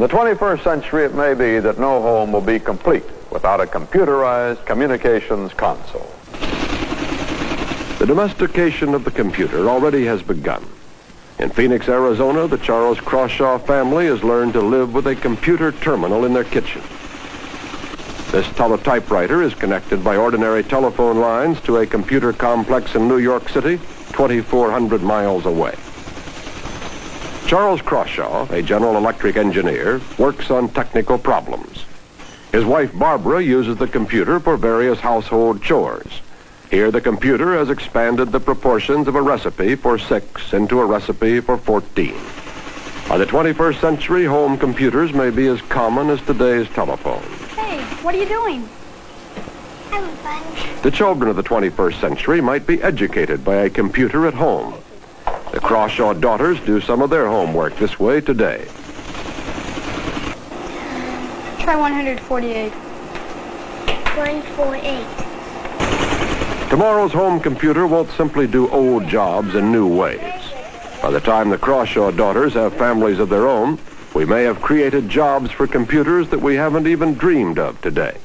In the 21st century, it may be that no home will be complete without a computerized communications console. The domestication of the computer already has begun. In Phoenix, Arizona, the Charles Crawshaw family has learned to live with a computer terminal in their kitchen. This teletypewriter is connected by ordinary telephone lines to a computer complex in New York City, 2,400 miles away. Charles Crawshaw, a General Electric engineer, works on technical problems. His wife Barbara uses the computer for various household chores. Here the computer has expanded the proportions of a recipe for six into a recipe for 14. By the 21st century, home computers may be as common as today's telephones. Hey, what are you doing? Having fun. The children of the 21st century might be educated by a computer at home. The Crawshaw daughters do some of their homework this way today. Try 148. 148. Tomorrow's home computer won't simply do old jobs in new ways. By the time the Crawshaw daughters have families of their own, we may have created jobs for computers that we haven't even dreamed of today.